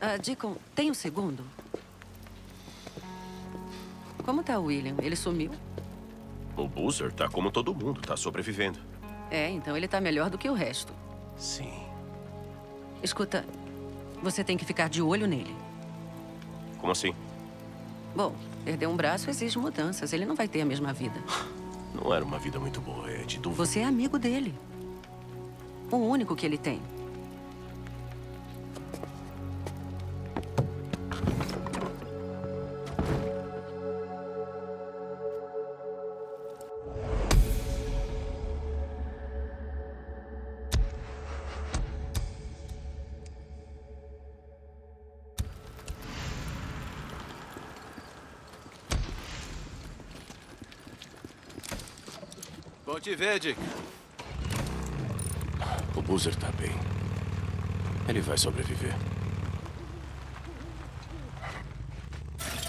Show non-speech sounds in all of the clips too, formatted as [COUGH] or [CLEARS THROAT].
Ah, Deacon, tem um segundo? Como tá o William? Ele sumiu? O Boozer tá como todo mundo, tá sobrevivendo. É, então ele tá melhor do que o resto. Sim. Escuta, você tem que ficar de olho nele. Como assim? Bom, perder um braço exige mudanças. Ele não vai ter a mesma vida. Não era uma vida muito boa, Ed. Duvido. Você é amigo dele. O único que ele tem. Te ver, Dick. O Boozer tá bem. Ele vai sobreviver.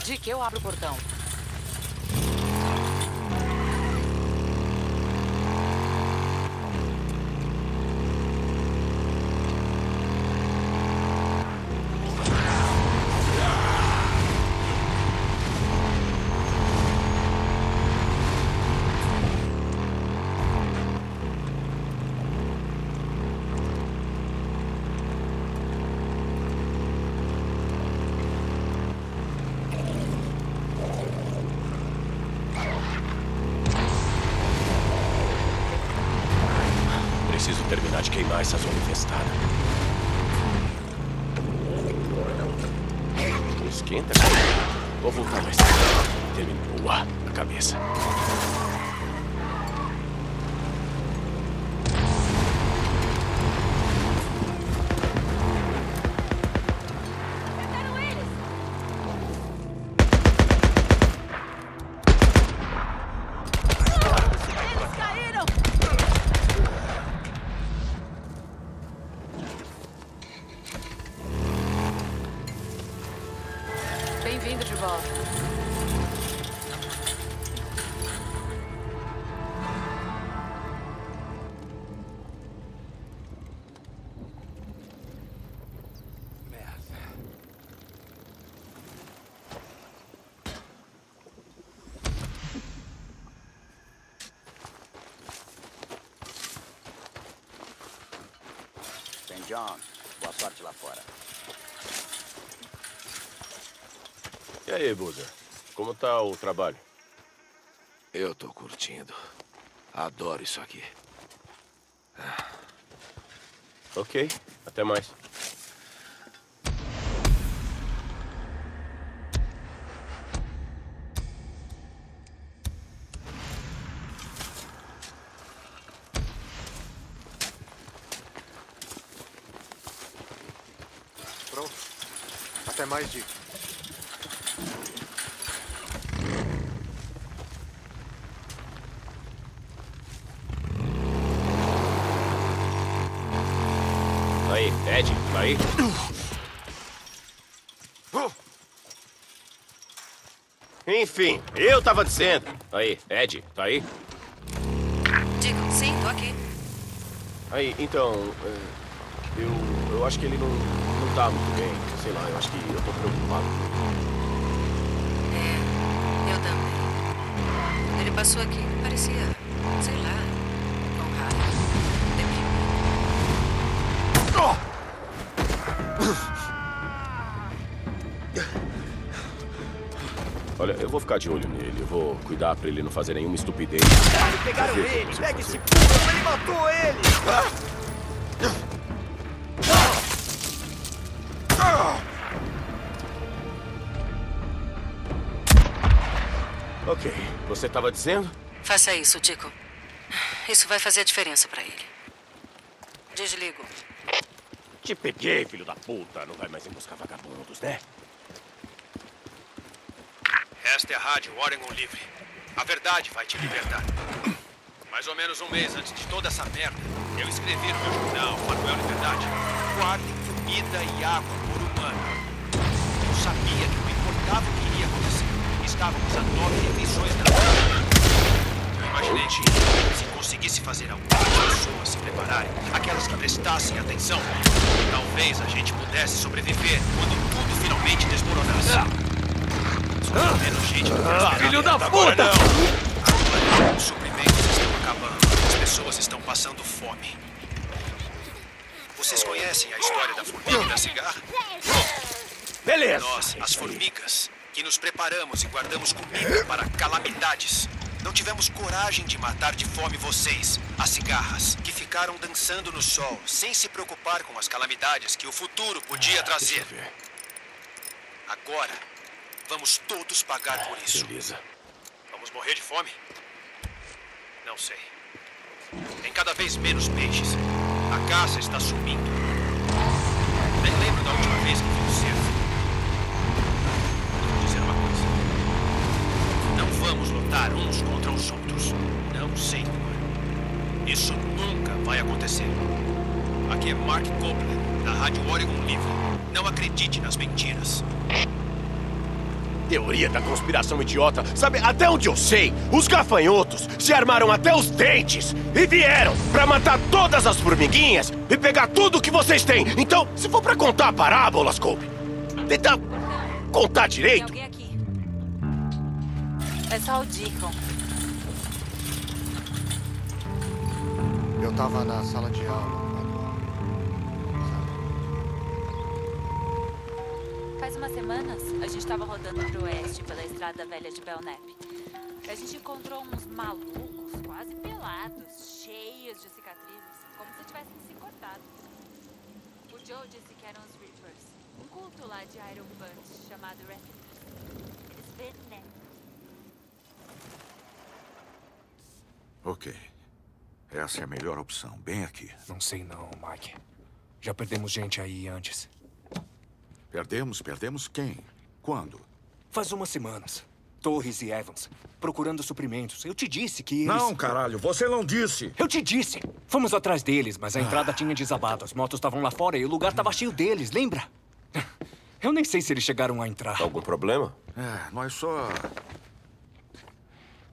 Dick, eu abro o portão. St. John, boa sorte lá fora. E aí, Boozer? Como tá o trabalho? Eu tô curtindo. Adoro isso aqui. Ok. Até mais. Pronto. Até mais, Dick. Aí, Ed, tá aí? Enfim, eu tava dizendo. Aí, Ed, tá aí? Deacon, sim, tô aqui. Aí, então, é, eu, eu acho que ele não, não tá muito bem. Sei lá, eu acho que eu tô preocupado. É, eu também. Ele passou aqui, parecia, sei lá, eu vou ficar de olho nele. Eu vou cuidar pra ele não fazer nenhuma estupidez. Pegaram Ver o que ele! Pega fazer. esse puto! Ele matou ele! Ok, você tava dizendo? Faça isso, Deacon. Isso vai fazer a diferença pra ele. Desligo. Te peguei, filho da puta. Não vai mais emboscar vagabundos, né? Esta é a rádio Oregon Livre. A verdade vai te libertar. Mais ou menos um mês antes de toda essa merda, eu escrevi no meu jornal, Manuel de Verdade, guardem comida e água por um ano. Eu sabia que não importava o que iria acontecer. Estávamos a nove refeições da Eu Tenente, se conseguisse fazer algumas pessoas se prepararem, aquelas que prestassem atenção, talvez a gente pudesse sobreviver quando tudo finalmente desmoronasse. Tem menos gente do Filho da puta! Os suprimentos estão acabando. As pessoas estão passando fome. Vocês conhecem a história da formiga e da cigarra? Beleza. Nós, as formigas, que nos preparamos e guardamos comida para calamidades. Não tivemos coragem de matar de fome vocês, as cigarras, que ficaram dançando no sol, sem se preocupar com as calamidades que o futuro podia trazer. Agora, vamos todos pagar por isso. Beleza. Vamos morrer de fome? Não sei. Tem cada vez menos peixes. A caça está sumindo. Nem lembro da última vez que vi um cervo. Vou dizer uma coisa. Não vamos lutar uns contra os outros. Não, senhor. Isso nunca vai acontecer. Aqui é Mark Copeland, da Rádio Oregon Livre. Não acredite nas mentiras. Teoria da conspiração idiota. Sabe, até onde eu sei, os gafanhotos se armaram até os dentes e vieram pra matar todas as formiguinhas e pegar tudo que vocês têm. Então, se for pra contar parábolas, Colby, tenta contar Tem direito. alguém aqui. É só o Deacon. Eu tava na sala de aula. Umas semanas, a gente tava rodando pro oeste pela estrada velha de Belknap. A gente encontrou uns malucos, quase pelados, cheios de cicatrizes, como se tivessem se cortado. O Joe disse que eram os Reapers, um culto lá de Iron Butt chamado Reckoners. Eles veneram. Ok. Essa é a melhor opção, bem aqui. Não sei não, Mike. Já perdemos gente aí antes. Perdemos, perdemos quem? Quando? Faz umas semanas. Torres e Evans, procurando suprimentos. Eu te disse que eles... Não, caralho, você não disse. Eu te disse! Fomos atrás deles, mas a entrada tinha desabado. As motos estavam lá fora e o lugar estava cheio deles, lembra? [LAUGHS] Eu nem sei se eles chegaram a entrar. Algum problema? É, nós só.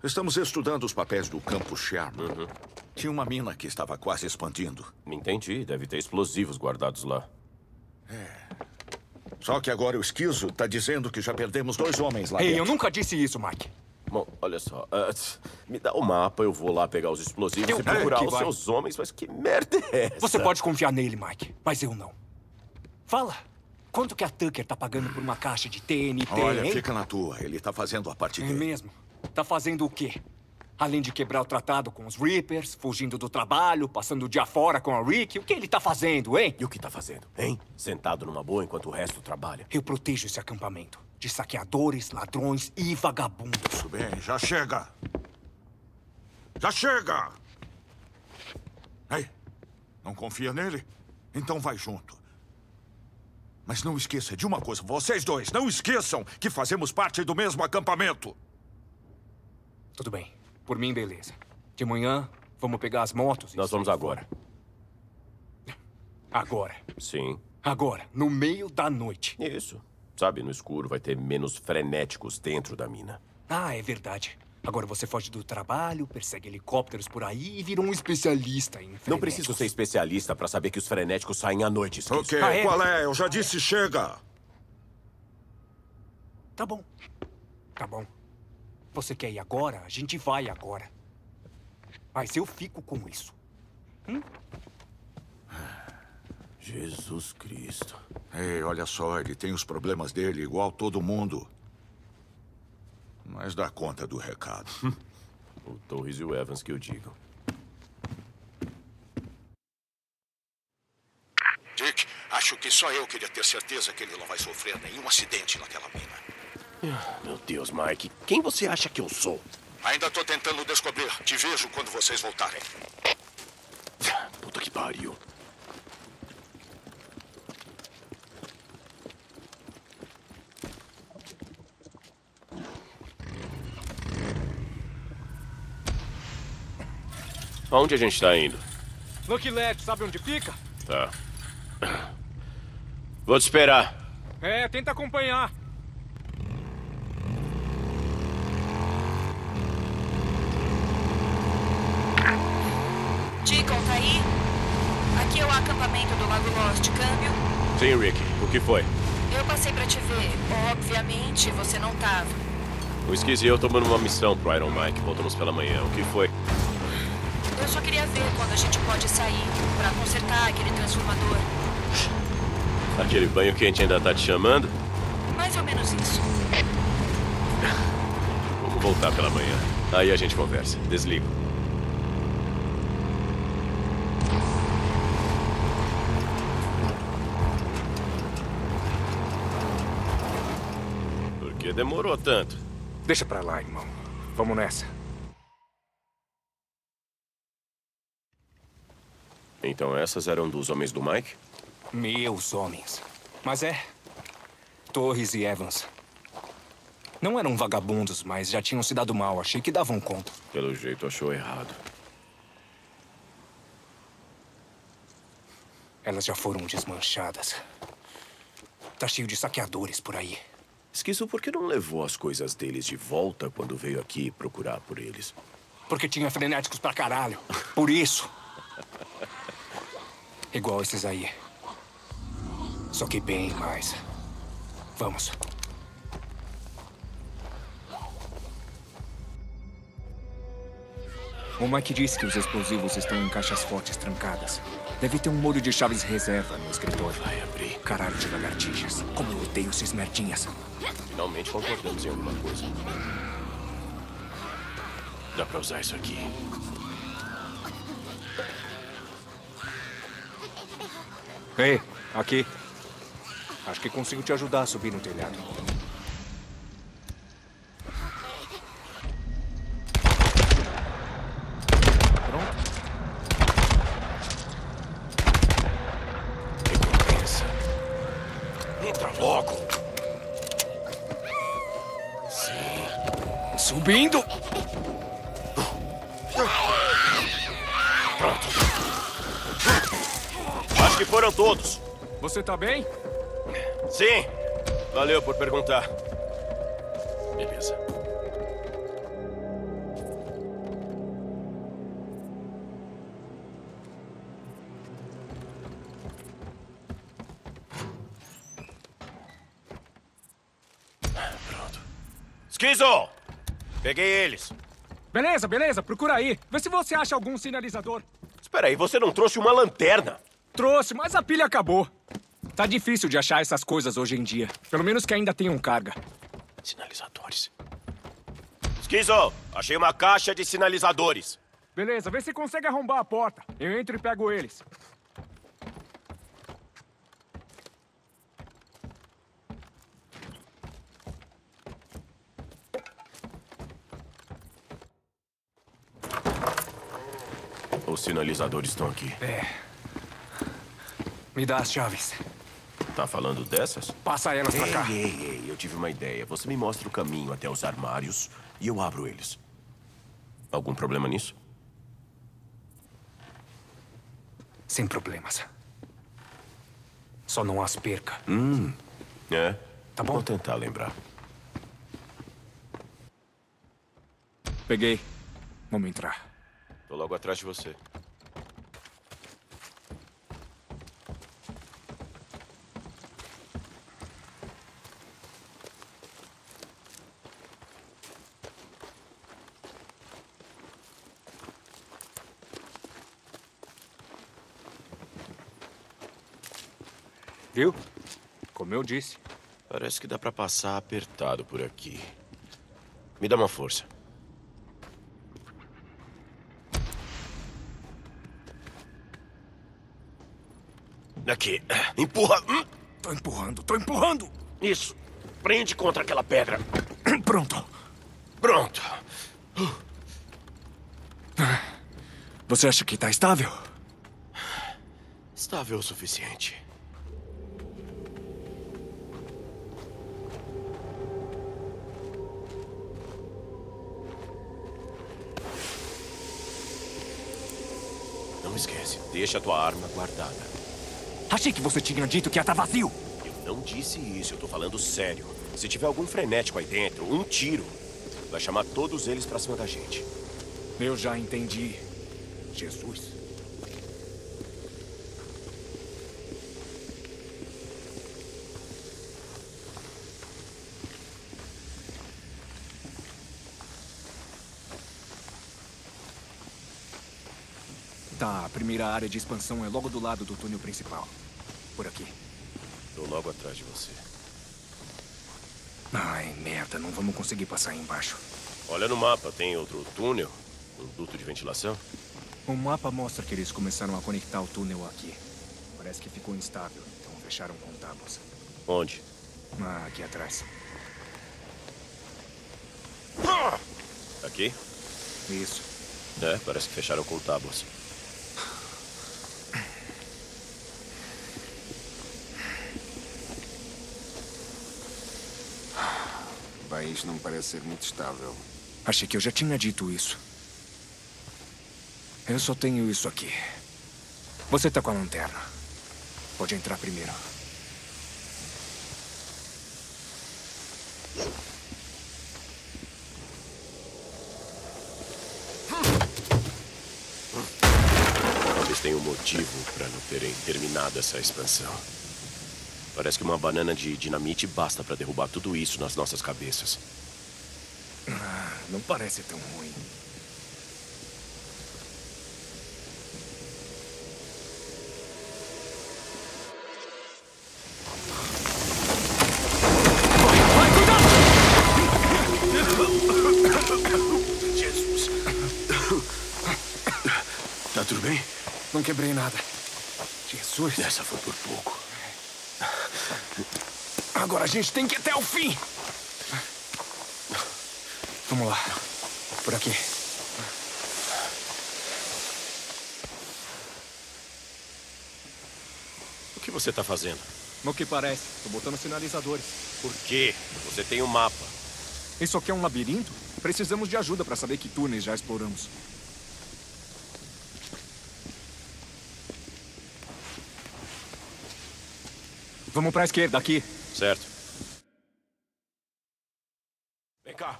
Estamos estudando os papéis do campo Sherman. Tinha uma mina que estava quase expandindo. Me entendi. Deve ter explosivos guardados lá. Só que agora o esquizo está dizendo que já perdemos dois homens lá Ei, dentro. eu nunca disse isso, Mike. Bom, olha só. tss, me dá o mapa, eu vou lá pegar os explosivos Eu- e procurar os vai. seus homens. Mas que merda é essa? Você pode confiar nele, Mike, mas eu não. Fala. Quanto que a Tucker tá pagando por uma caixa de TNT, Olha, hein? fica na tua. Ele está fazendo a parte É dele. mesmo? Tá fazendo o quê? Além de quebrar o tratado com os Reapers, fugindo do trabalho, passando o dia fora com a Rick, o que ele tá fazendo, hein? E o que tá fazendo, hein? Sentado numa boa enquanto o resto trabalha. Eu protejo esse acampamento de saqueadores, ladrões e vagabundos. Tudo bem, já chega. Já chega! Ei, não confia nele? Então vai junto. Mas não esqueça de uma coisa, vocês dois, não esqueçam que fazemos parte do mesmo acampamento. Tudo bem. Por mim, beleza. De manhã, vamos pegar as motos e Nós vamos agora. Agora. Sim. Agora. No meio da noite. Isso. Sabe, no escuro vai ter menos frenéticos dentro da mina. Ah, é verdade. Agora você foge do trabalho, persegue helicópteros por aí e vira um especialista em Não frenéticos. preciso ser especialista pra saber que os frenéticos saem à noite, Esquizo. Ok, Ah, é? qual é? Eu já disse chega. Tá bom. Tá bom. Você quer ir agora? A gente vai agora. Mas eu fico com isso. Jesus Cristo. Ei, olha só, ele tem os problemas dele igual todo mundo. Mas dá conta do recado. [LAUGHS] O Torres e o Evans que eu digo. Dick, acho que só eu queria ter certeza que ele não vai sofrer nenhum acidente naquela mina. Meu Deus, Mike. Quem você acha que eu sou? Ainda tô tentando descobrir. Te vejo quando vocês voltarem. Puta que pariu. Aonde a gente tá indo? Lucky Led, sabe onde fica? Tá. Vou te esperar. É, tenta acompanhar. Estacionamento do Lago Lost. Câmbio? Sim, Rick. O que foi? Eu passei pra te ver. Obviamente, você não tava. O Skizz e eu tomamos uma missão pro Iron Mike. Voltamos pela manhã. O que foi? Eu só queria ver quando a gente pode sair pra consertar aquele transformador. Aquele banho quente ainda tá te chamando? Mais ou menos isso. Vamos voltar pela manhã. Aí a gente conversa. Desligo. Que demorou tanto? Deixa pra lá, irmão. Vamos nessa. Então essas eram dos homens do Mike? Meus homens. Mas é. Torres e Evans. Não eram vagabundos, mas já tinham se dado mal. Achei que davam conta. Pelo jeito achou errado. Elas já foram desmanchadas. Tá cheio de saqueadores por aí. Esquizo, por que não levou as coisas deles de volta quando veio aqui procurar por eles? Porque tinha frenéticos pra caralho. Por isso. Igual esses aí. Só que bem mais. Vamos. O Mike disse que os explosivos estão em caixas fortes trancadas. Deve ter um molho de chaves reserva no escritório. Vai abrir. Caralho de lagartixas. Como eu odeio esses merdinhas. Finalmente concordamos em alguma coisa. Dá pra usar isso aqui. Ei, aqui. Acho que consigo te ajudar a subir no telhado. Tá bem? Sim. Valeu por perguntar. Beleza. Pronto. Skizo! Peguei eles. Beleza, beleza. Procura aí. Vê se você acha algum sinalizador. Espera aí, você não trouxe uma lanterna? Trouxe, mas a pilha acabou. Tá difícil de achar essas coisas hoje em dia. Pelo menos que ainda tenham carga. Sinalizadores. Skizo, achei uma caixa de sinalizadores. Beleza, vê se consegue arrombar a porta. Eu entro e pego eles. Os sinalizadores estão aqui. É. Me dá as chaves. Tá falando dessas? Passa elas pra Ei, cá. ei, ei, eu tive uma ideia. Você me mostra o caminho até os armários e eu abro eles. Algum problema nisso? Sem problemas. Só não as perca. Hum. É? Tá bom. Vou tentar lembrar. Peguei. Vamos entrar. Tô logo atrás de você. Viu? Como eu disse. Parece que dá pra passar apertado por aqui. Me dá uma força. Aqui. Empurra. Hum, Tô empurrando, tô empurrando! Isso. Prende contra aquela pedra. [CLEARS THROAT] Pronto. Pronto. Você acha que tá estável? Estável o suficiente. Deixa a tua arma guardada. Achei que você tinha dito que ia estar vazio. Eu não disse isso, eu tô falando sério. Se tiver algum frenético aí dentro, um tiro, vai chamar todos eles pra cima da gente. Eu já entendi. Jesus. Tá, a primeira área de expansão é logo do lado do túnel principal. Por aqui. Tô logo atrás de você. Ai, merda, não vamos conseguir passar aí embaixo. Olha no mapa, tem outro túnel? Um duto de ventilação? O mapa mostra que eles começaram a conectar o túnel aqui. Parece que ficou instável, então fecharam com tábuas. Onde? Ah, aqui atrás. Aqui? Isso. É, parece que fecharam com tábuas. País não parece ser muito estável. Achei que eu já tinha dito isso. Eu só tenho isso aqui. Você tá com a lanterna. Pode entrar primeiro. Eles têm um motivo para não terem terminado essa expansão. Parece que uma banana de dinamite basta para derrubar tudo isso nas nossas cabeças. Ah, não parece tão ruim. Jesus. Tá tudo bem? Não quebrei nada. Jesus. Essa foi por pouco. Agora a gente tem que ir até o fim. Vamos lá. Por aqui. O que você tá fazendo? No que parece, tô botando sinalizadores. Por quê? Você tem um mapa. Isso aqui é um labirinto? Precisamos de ajuda para saber que túneis já exploramos. Vamos para a esquerda, aqui. Certo. Vem cá.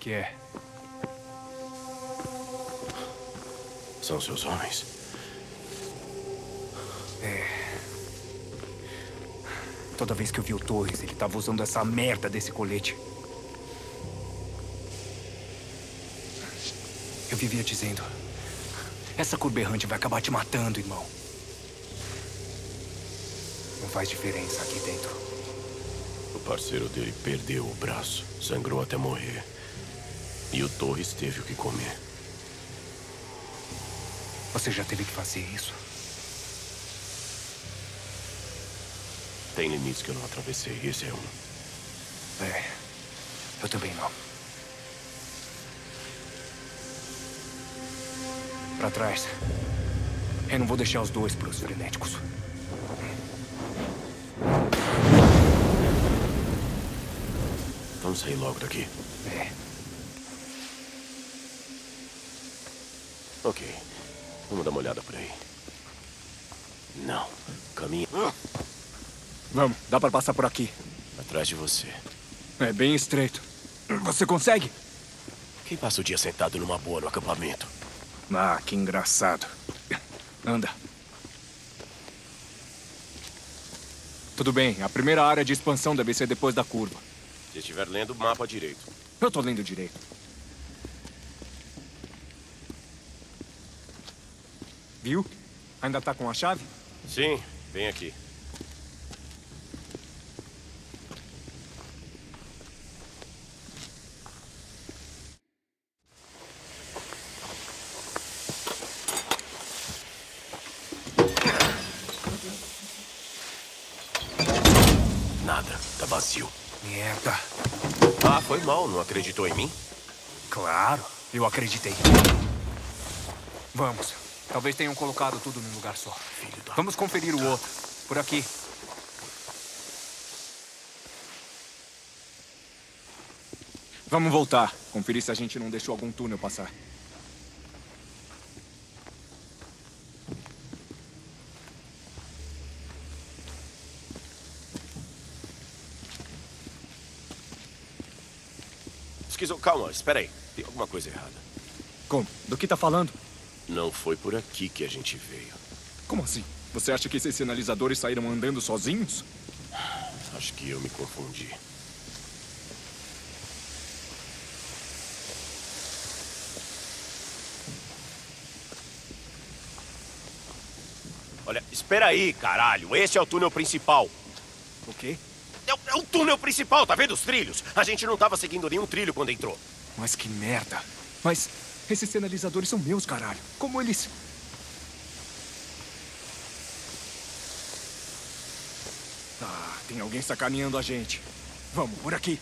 Que é? São seus homens. Toda vez que eu vi o Torres, ele tava usando essa merda desse colete. Eu vivia dizendo: essa cor berrante vai acabar te matando, irmão. Não faz diferença aqui dentro. O parceiro dele perdeu o braço. Sangrou até morrer. E o Torres teve o que comer. Você já teve que fazer isso? Tem limites que eu não atravessei. Esse é um. É. Eu também não. Pra trás. Eu não vou deixar os dois pros frenéticos. Vamos sair logo daqui. É. Ok. Vamos dar uma olhada por aí. Não. Caminha. Vamos, dá pra passar por aqui. Atrás de você. É bem estreito. Você consegue? Quem passa o dia sentado numa boa no acampamento? Ah, que engraçado. Anda. Tudo bem, a primeira área de expansão deve ser depois da curva. Se estiver lendo o mapa direito. Eu tô lendo direito. Viu? Ainda tá com a chave? Sim, vem aqui. Nada, tá vazio. Merda. Ah, foi mal, não acreditou em mim? Claro, eu acreditei. Vamos. Talvez tenham colocado tudo num lugar só. Filho da... Vamos conferir o outro. Por aqui. Vamos voltar. Conferir se a gente não deixou algum túnel passar. Esquizo... Calma, espera aí. Tem alguma coisa errada. Como? Do que tá falando? Não foi por aqui que a gente veio. Como assim? Você acha que esses sinalizadores saíram andando sozinhos? Acho que eu me confundi. Olha, espera aí, caralho. Esse é o túnel principal. O quê? O, é o túnel principal, tá vendo os trilhos? A gente não tava seguindo nenhum trilho quando entrou. Mas que merda. Mas esses sinalizadores são meus, caralho. Como eles... Ah, tem alguém sacaneando a gente. Vamos, por aqui.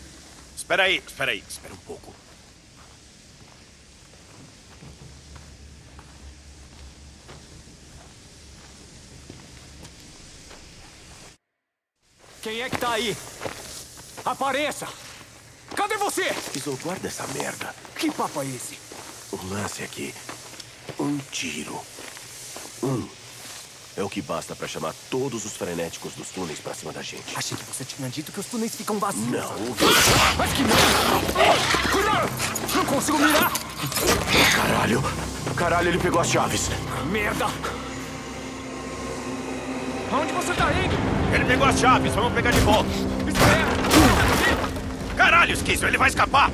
Espera aí, espera aí, espera um pouco. Quem é que tá aí? Apareça! Cadê você? Iso, guarda essa merda. Que papo é esse? O lance é que um tiro. Um. É o que basta pra chamar todos os frenéticos dos túneis pra cima da gente. Achei que você tinha dito que os túneis ficam vazios. Não. Mas que merda! Cuidado! Não consigo mirar! Caralho! Caralho, ele pegou as chaves. Merda! Aonde você tá indo? Ele pegou as chaves, vamos pegar de volta. Espera! Caralho, Esquizo, ele vai escapar!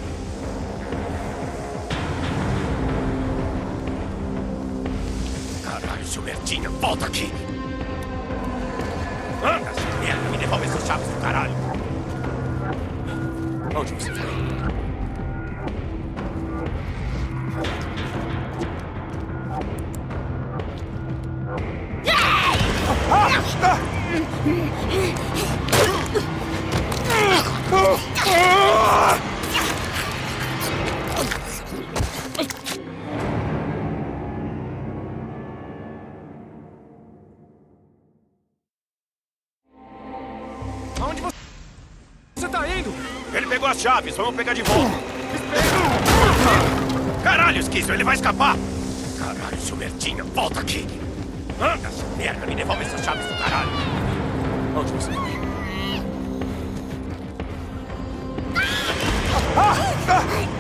Caralho, seu merdinha, volta aqui! Anda, seu merda, me devolve essas chaves do caralho! Onde você foi? As chaves, vamos pegar de volta. Caralho, Esquizo, ele vai escapar! Caralho, seu merdinha, volta aqui! Anda, seu merda, me devolve essas chaves do caralho! Onde você foi? Preciso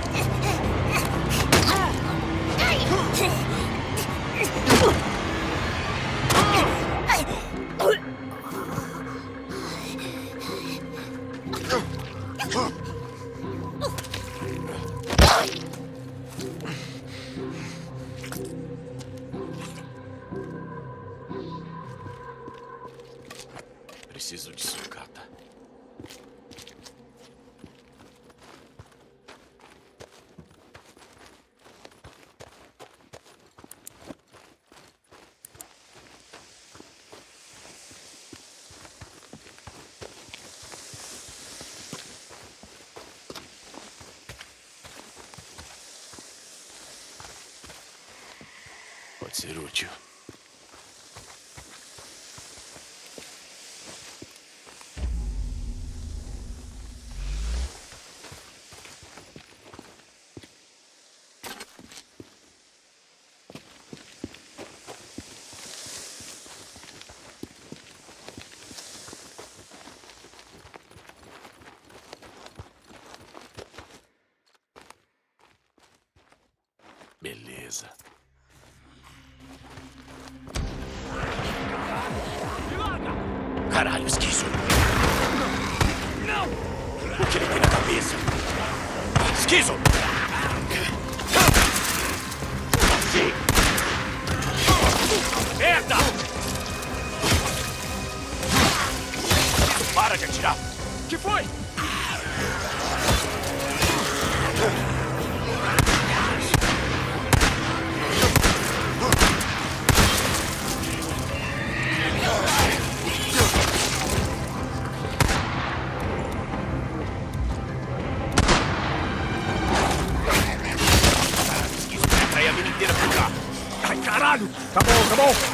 Pode ser útil. Beleza. Tá bom,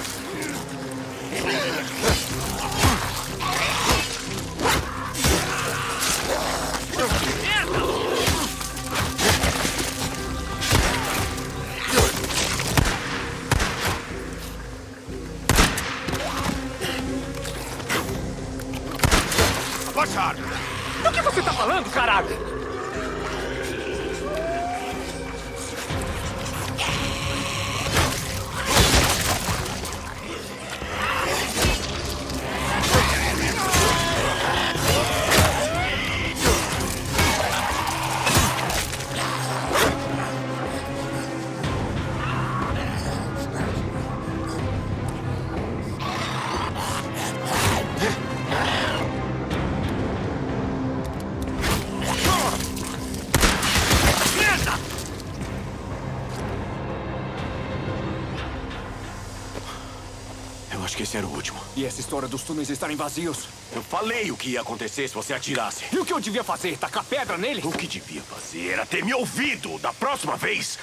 Acho que esse era o último. E essa história dos túneis estarem vazios? Eu falei o que ia acontecer se você atirasse. E o que eu devia fazer? Tacar pedra nele? O que devia fazer era ter me ouvido. Da próxima vez,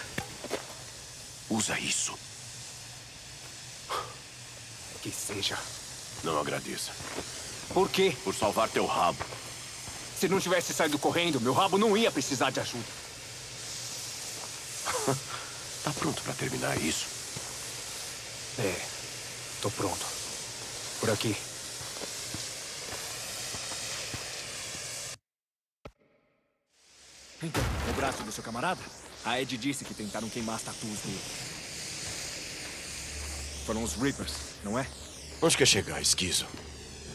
usa isso. Que seja. Não agradeça. Por quê? Por salvar teu rabo. Se não tivesse saído correndo, meu rabo não ia precisar de ajuda. [LAUGHS] Tá pronto pra terminar isso? É, tô pronto. Por aqui. Então, o braço do seu camarada? A Ed disse que tentaram queimar as tatuas dele. Foram os Reapers, não é? Onde quer chegar, esquizo?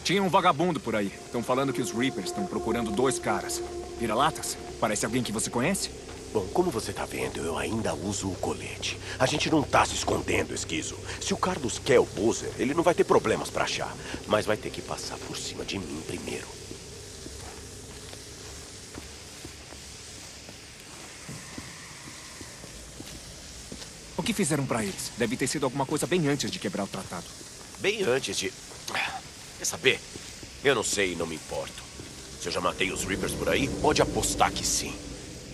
Tinha um vagabundo por aí. Estão falando que os Reapers estão procurando dois caras. Vira-latas? Parece alguém que você conhece? Bom, como você tá vendo, eu ainda uso o colete. A gente não tá se escondendo, esquizo. Se o Carlos quer o Boozer, ele não vai ter problemas pra achar. Mas vai ter que passar por cima de mim primeiro. O que fizeram pra eles? Deve ter sido alguma coisa bem antes de quebrar o tratado. Bem antes de... Quer saber? Eu não sei e não me importo. Se eu já matei os Reapers por aí, pode apostar que sim.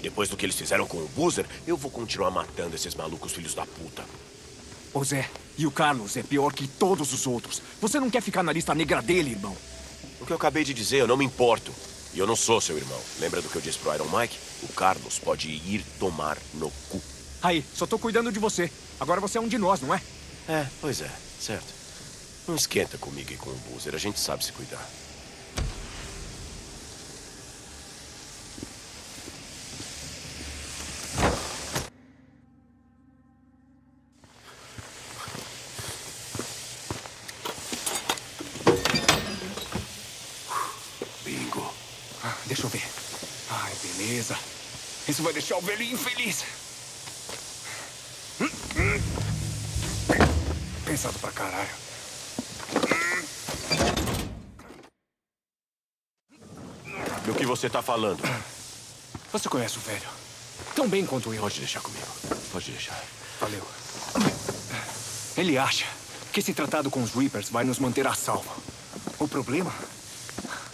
Depois do que eles fizeram com o Boozer, eu vou continuar matando esses malucos filhos da puta. Ô Zé, e o Carlos é pior que todos os outros. Você não quer ficar na lista negra dele, irmão? O que eu acabei de dizer, eu não me importo. E eu não sou seu irmão. Lembra do que eu disse pro Iron Mike? O Carlos pode ir tomar no cu. Aí, só tô cuidando de você. Agora você é um de nós, não é? É, pois é, certo. Não esquenta comigo e com o Boozer, a gente sabe se cuidar. Bingo. Ah, deixa eu ver. Ai, beleza. Isso vai deixar o velhinho feliz. Pensado pra caralho. Do que você tá falando? Você conhece o velho? Tão bem quanto eu. Pode deixar comigo. Pode deixar. Valeu. Ele acha que esse tratado com os Reapers vai nos manter a salvo. O problema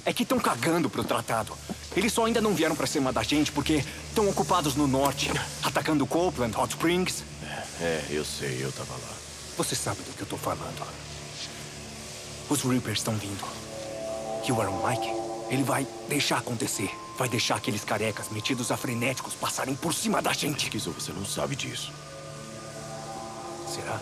é que estão cagando pro tratado. Eles só ainda não vieram pra cima da gente porque estão ocupados no norte, [LAUGHS] atacando Copeland, Hot Springs. É, eu sei, eu tava lá. Você sabe do que eu tô falando. Os Reapers estão vindo. E o Iron Mike, ele vai deixar acontecer. Vai deixar aqueles carecas metidos a frenéticos passarem por cima da gente. Esquizo, você não sabe disso. Será?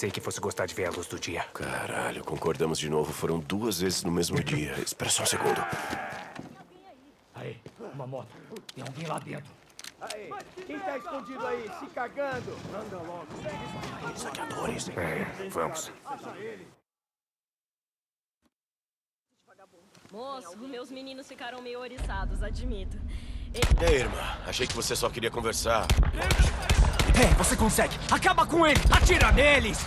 Pensei que fosse gostar de ver a luz do dia. Caralho, concordamos de novo. Foram duas vezes no mesmo dia. Espera só um segundo. Aí, uma moto. Tem alguém lá dentro. Aí, quem tá escondido aí, se cagando? Anda logo. Saqueadores. É, vamos. Moço, meus meninos ficaram meio oriçados, admito. E aí, irmã? Achei que você só queria conversar. É, você consegue! Acaba com ele! Atira neles!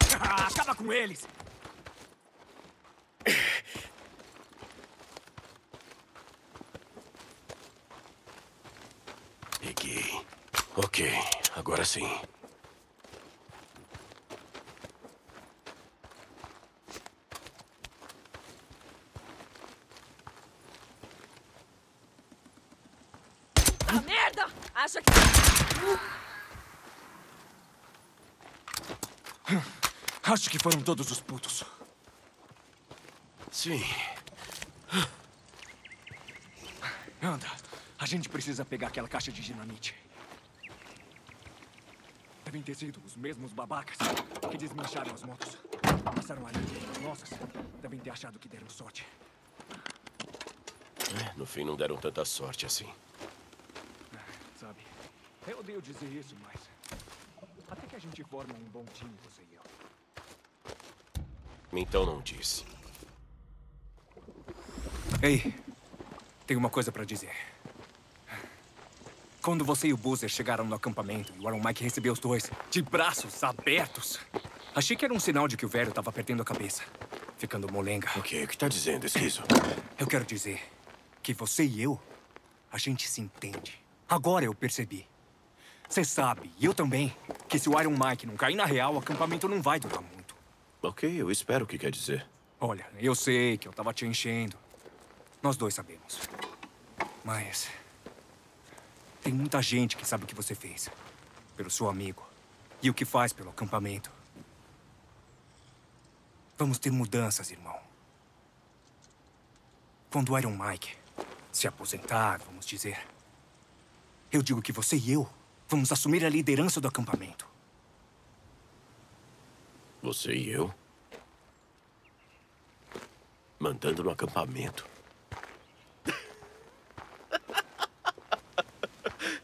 [LAUGHS] Acaba com eles! Peguei. Ok, agora sim. Ah, merda! Acha que. Que foram todos os putos. Sim. Anda, a gente precisa pegar aquela caixa de dinamite. Devem ter sido os mesmos babacas que desmancharam as motos. Passaram ali as nossas. Devem ter achado que deram sorte. É, no fim, não deram tanta sorte assim. Sabe, eu odeio dizer isso, mas... Até que a gente forma um bom time, você e eu. Então não disse. Ei, tenho uma coisa pra dizer. Quando você e o Boozer chegaram no acampamento e o Iron Mike recebeu os dois de braços abertos, achei que era um sinal de que o velho tava perdendo a cabeça, ficando molenga. O que? O que tá dizendo, Esquizo? Eu quero dizer que você e eu, a gente se entende. Agora eu percebi. Você sabe, e eu também, que se o Iron Mike não cair na real, o acampamento não vai durar. Ok, eu espero o que quer dizer. Olha, eu sei que eu tava te enchendo. Nós dois sabemos. Mas. Tem muita gente que sabe o que você fez. Pelo seu amigo. E o que faz pelo acampamento. Vamos ter mudanças, irmão. Quando o Iron Mike se aposentar, vamos dizer. Eu digo que você e eu vamos assumir a liderança do acampamento. Você e eu? Mandando no acampamento. [LAUGHS]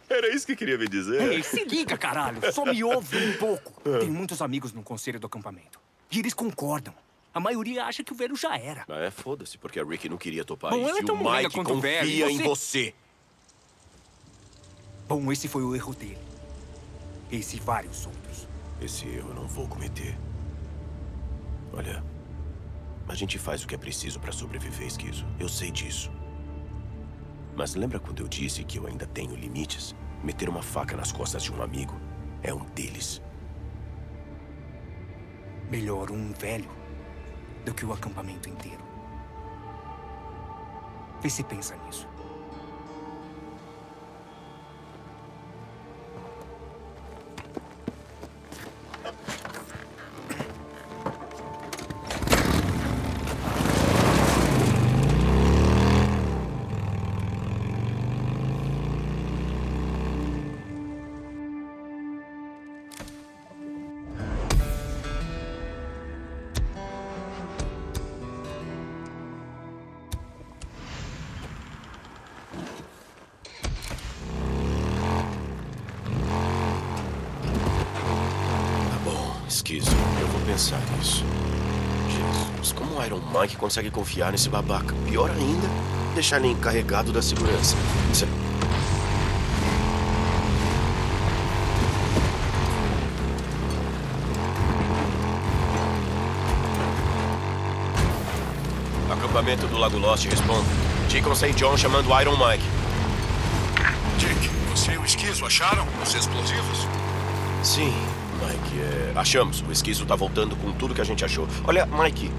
Era isso que queria me dizer. Ei, se liga, caralho! Só me ouve um pouco. [LAUGHS] Tem muitos amigos no conselho do acampamento. E eles concordam. A maioria acha que o velho já era. Ah, é, foda-se, porque a Rick não queria topar Bom, isso. ela é e tão o velha Mike quanto o velho, confia e em você. Bom, esse foi o erro dele. Esse e vários outros. Esse erro eu não vou cometer. Olha, a gente faz o que é preciso pra sobreviver, Esquizo. Eu sei disso. Mas lembra quando eu disse que eu ainda tenho limites? Meter uma faca nas costas de um amigo é um deles. Melhor um velho do que o acampamento inteiro. Vê se pensa nisso. Mike consegue confiar nesse babaca? Pior ainda, deixar ele encarregado da segurança. Isso é- Acampamento do Lago Lost responde. Deacon St. John chamando Iron Mike. Dick, você e o esquizo acharam os explosivos? Sim, Mike, é, achamos. O esquizo tá voltando com tudo que a gente achou. Olha, Mike,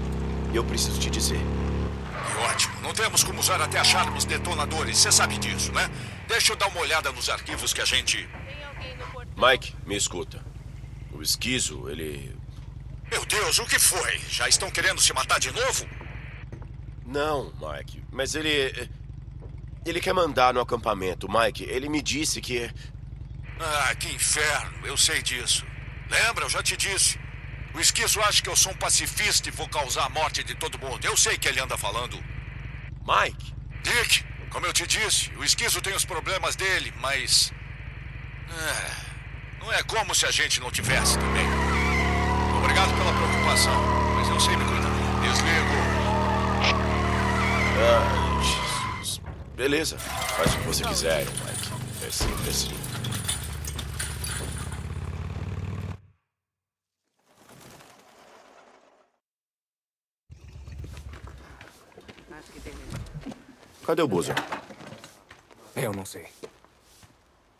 eu preciso te dizer. Que ótimo. Não temos como usar até acharmos detonadores. Você sabe disso, né? Deixa eu dar uma olhada nos arquivos que a gente. Mike, me escuta. O esquizo, ele. Meu Deus, o que foi? Já estão querendo se matar de novo? Não, Mike, mas ele. Ele quer mandar no acampamento. Mike, ele me disse que. Ah, que inferno. Eu sei disso. Lembra? Eu já te disse. O esquizo acha que eu sou um pacifista e vou causar a morte de todo mundo. Eu sei que ele anda falando. Mike! Dick, como eu te disse, o esquizo tem os problemas dele, mas. É, não é como se a gente não tivesse também. Obrigado pela preocupação, mas eu sei me cuidar. Desligo. Ah, Jesus. Beleza, faz o que você quiser, Mike. É sempre Cadê o Boozer? Eu não sei.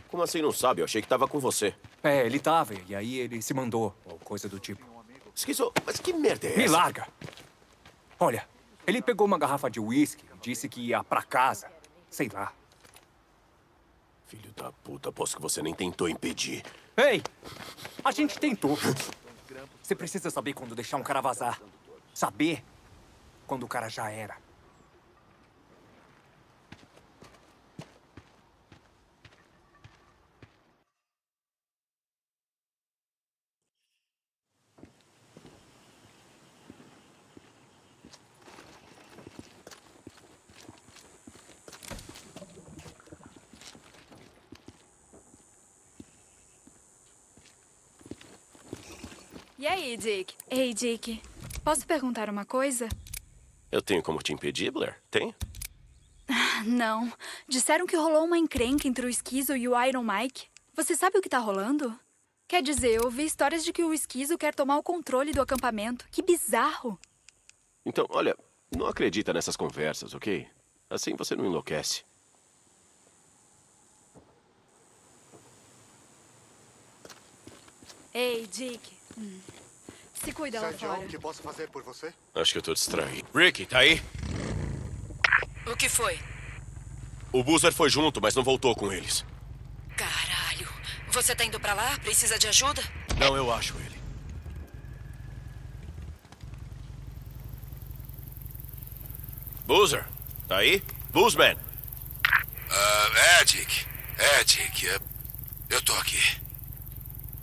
Como assim não sabe? Eu achei que tava com você. É, ele tava, e aí ele se mandou, ou coisa do tipo. Esquizo, mas que merda é essa? Me larga! Olha, ele pegou uma garrafa de uísque e disse que ia pra casa. Sei lá. Filho da puta, aposto que você nem tentou impedir. Ei! A gente tentou. Você precisa saber quando deixar um cara vazar. Saber quando o cara já era. E aí, Dick? Ei, Dick. Posso perguntar uma coisa? Eu tenho como te impedir, Blair? Tem? [LAUGHS] não. Disseram que rolou uma encrenca entre o Esquizo e o Iron Mike. Você sabe o que tá rolando? Quer dizer, eu ouvi histórias de que o Esquizo quer tomar o controle do acampamento. Que bizarro. Então, olha, não acredita nessas conversas, ok? Assim você não enlouquece. Ei, Dick. Hum. Se cuida lá fora. algo que posso fazer por você? Acho que eu tô distraído. Rick, tá aí? O que foi? O Boozer foi junto, mas não voltou com eles. Caralho. Você tá indo pra lá? Precisa de ajuda? Não, eu acho ele. Boozer, tá aí? Boozman. Ah, é, Dick. É, Dick. Eu tô aqui.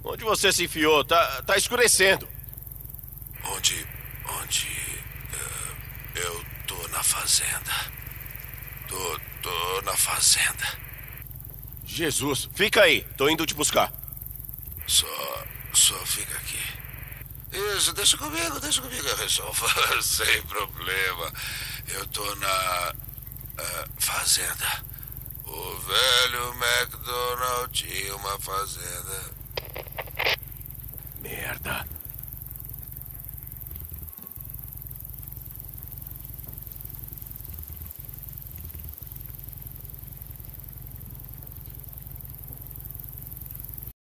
Onde você se enfiou? Tá, tá escurecendo. Onde. Onde. eh, eu tô na fazenda. Tô. tô na fazenda. Jesus, fica aí. Tô indo te buscar. Só. só fica aqui. Isso, deixa comigo, deixa comigo. Eu resolvo [LAUGHS] sem problema. Eu tô na. ah, fazenda. O velho McDonald tinha uma fazenda.